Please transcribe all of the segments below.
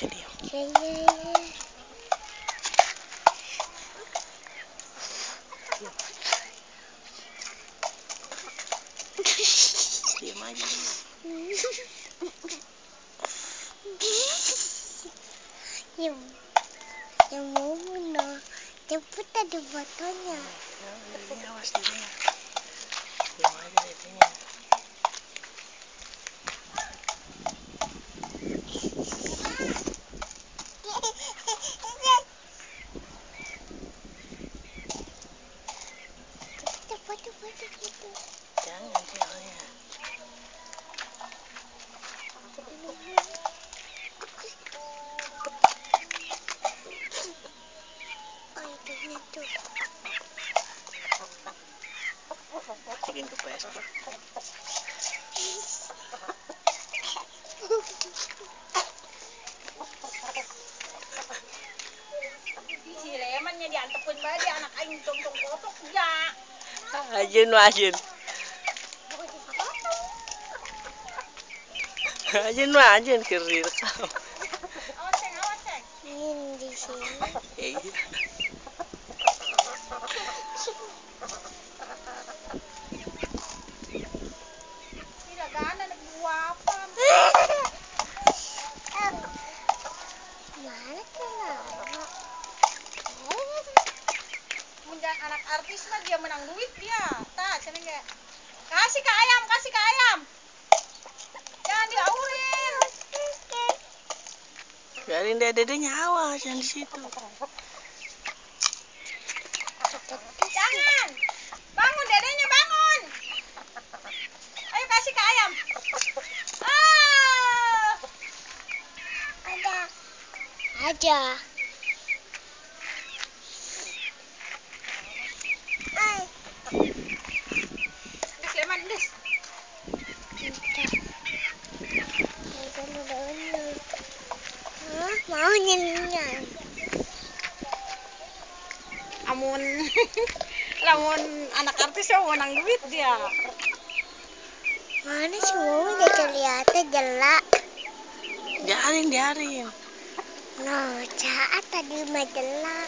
Sini. Ya, ya, ya. Diam aja. Yang yang mau no, jemput ada botolnya. Ya, awas. Diam Jangan. Oh, itu. Masukin ke Facebook. si lemannya diantepin bae anak aing tong-tong kotok ya. Ajin ajin. Ajin mah ajin kiri rekam. Ini di sini. Iya. Artis mah dia menang duit dia. Tah, cenah ge. Kasih ke ayam, kasih ke ayam. Jangan diaurin. Biarin dia dedenya awas yang di situ. Jangan. Bangun dedenya bangun. Ayo kasih ke ayam. Ah. Ada. Ada. Ay, Des leman, des. ada dulu. Hah? Mau nyanyian? Amun lamun anak artis yang menang duit dia. Mana sih mau udah kelihatan jelek. Biarin, biarin. No, saat tadi majalah.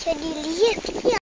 Jadi lihat ya.